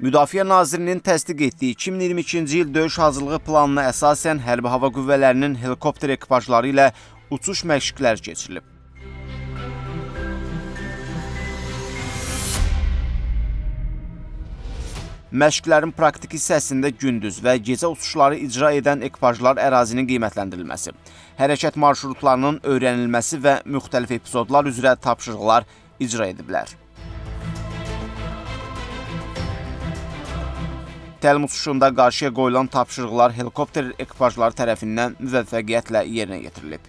Müdafiə Nazirinin təsdiq etdiyi 2022-ci il döyüş hazırlığı planına əsasən Hərbi Hava Qüvvələrinin helikopter ekipajları ilə uçuş məşqləri keçirilib. Məşqlərin praktik hissəsində gündüz və gecə uçuşları icra edən ekipajlar ərazinin qiymətləndirilməsi, hərəkət marşrutlarının öyrənilməsi və müxtəlif epizodlar üzrə tapşırıqlar icra ediblər. Təlim uçuşunda qarşıya qoyulan tapşırıqlar helikopter ekipajları tərəfindən müvəffəqiyyətlə yerinə yetirilib.